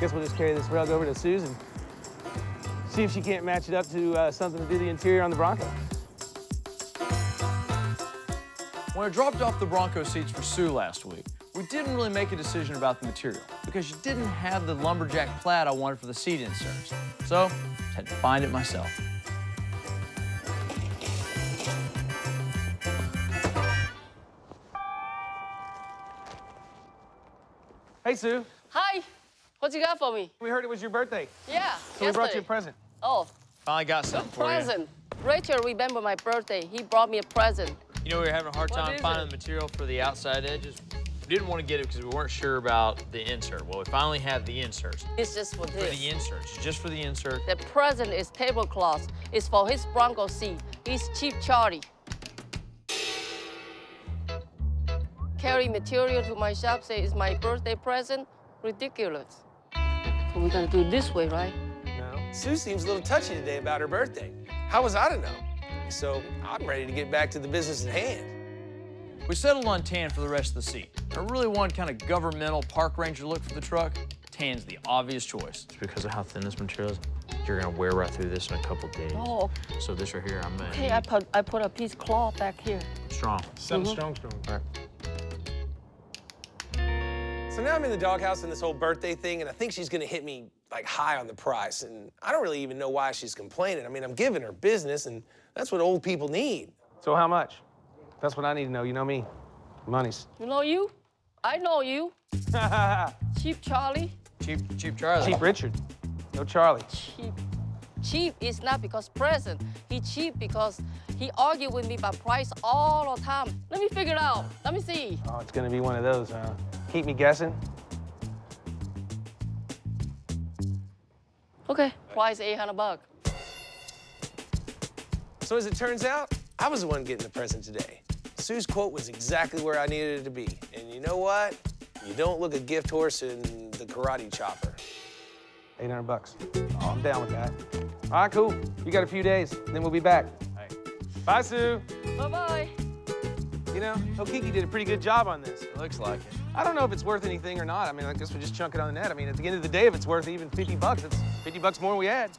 Guess we'll just carry this rug over to Sue's and see if she can't match it up to uh, something to do the interior on the Bronco. When I dropped off the Bronco seats for Sue last week, we didn't really make a decision about the material because she didn't have the lumberjack plaid I wanted for the seat inserts. So, I had to find it myself. Hey, Sue. Hi. What you got for me? We heard it was your birthday, Yeah. so we brought you a present. Oh, Finally got something for you. present. Rachel remember my birthday. He brought me a present. You know, we were having a hard What time finding it? the material for the outside edges. We didn't want to get it because we weren't sure about the insert. Well, we finally have the inserts. It's just for this. For the inserts, just for the insert. The present is tablecloth. It's for his Bronco seat. He's cheap Charlie. Carry material to my shop, say it's my birthday present. Ridiculous. So we gotta do it this way, right? No. Sue seems a little touchy today about her birthday. How was I to know? So I'm ready to get back to the business at hand. We settled on tan for the rest of the seat. I really wanted kind of governmental park ranger look for the truck. Tan's the obvious choice. It's because of how thin this material is. You're gonna wear right through this in a couple days. Oh, So this right here, I'm gonna okay. I put I put a piece of cloth back here. strong. Something mm-hmm. strong, strong. Right. So now I'm in the doghouse in this whole birthday thing, and I think she's gonna hit me like high on the price. And I don't really even know why she's complaining. I mean, I'm giving her business, and that's what old people need. So how much? That's what I need to know. You know me. Money's. You know you? I know you. Cheap Charlie. Cheap, cheap Charlie. Cheap Richard. No Charlie. cheap. Cheap is not because present. He cheap because he argued with me about price all the time. Let me figure it out. Let me see. Oh, it's gonna be one of those, huh? Keep me guessing. Okay, price 800 bucks. So as it turns out, I was the one getting the present today. Sue's quote was exactly where I needed it to be. And you know what? You don't look a gift horse in the karate chopper. 800 bucks. Oh, I'm down with that. All right, cool. You got a few days, then we'll be back. Bye, Sue. Bye-bye. You know, Okiki did a pretty good job on this. It looks like it. I don't know if it's worth anything or not. I mean, I guess we just chunk it on the net. I mean, at the end of the day, if it's worth even 50 bucks, it's 50 bucks more than we had.